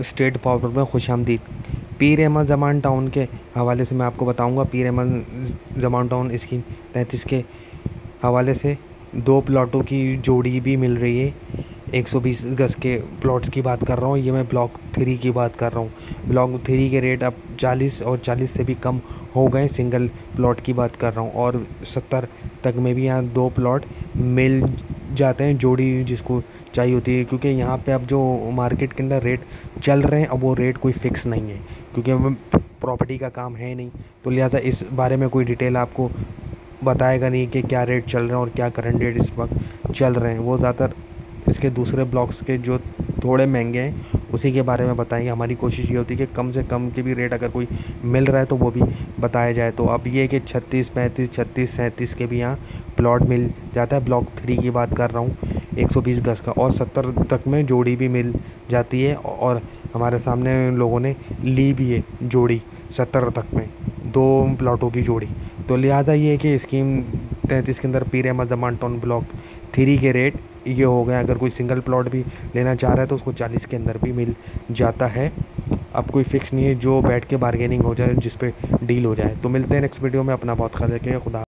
State forward में खुश आमदीद पीर अहमद जमान टाउन के हवाले से मैं आपको बताऊँगा, पीर अहमद जमान टाउन स्कीम तैंतीस के हवाले से दो प्लॉटों की जोड़ी भी मिल रही है। 120 गज के प्लॉट्स की बात कर रहा हूँ, ये मैं ब्लॉक थ्री की बात कर रहा हूँ। ब्लॉक थ्री के रेट अब 40 और 40 से भी कम हो गए, सिंगल प्लॉट की बात कर रहा हूँ और 70 तक में भी यहाँ दो प्लॉट मिल जाते हैं जोड़ी जिसको चाहिए होती है, क्योंकि यहाँ पे अब जो मार्केट के अंदर रेट चल रहे हैं, अब वो रेट कोई फ़िक्स नहीं है, क्योंकि प्रॉपर्टी का काम है नहीं। तो लिहाजा इस बारे में कोई डिटेल आपको बताएगा नहीं कि क्या रेट चल रहे हैं और क्या करंट रेट इस वक्त चल रहे हैं। वो ज़्यादातर इसके दूसरे ब्लॉक्स के जो थोड़े महँगे हैं, उसी के बारे में बताएँगे। हमारी कोशिश ये होती है कि कम से कम के भी रेट अगर कोई मिल रहा है तो वो भी बताया जाए। तो अब ये कि छत्तीस, पैंतीस, छत्तीस, सैंतीस के भी यहाँ प्लॉट मिल जाता है। ब्लॉक थ्री की बात कर रहा हूँ 120 गज का। और 70 तक में जोड़ी भी मिल जाती है और हमारे सामने लोगों ने ली भी है जोड़ी 70 तक में, दो प्लॉटों की जोड़ी। तो लिहाजा ये है कि स्कीम तैंतीस के अंदर Pir Ahmad Zaman town block three के रेट। ये हो गए अगर कोई सिंगल प्लॉट भी लेना चाह रहा है तो उसको चालीस के अंदर भी मिल जाता है। अब कोई फिक्स नहीं है, जो बैठ के बारगेनिंग हो जाए, जिस पे डील हो जाए। तो मिलते हैं नेक्स्ट वीडियो में, अपना बहुत ख्याल रखें खुदा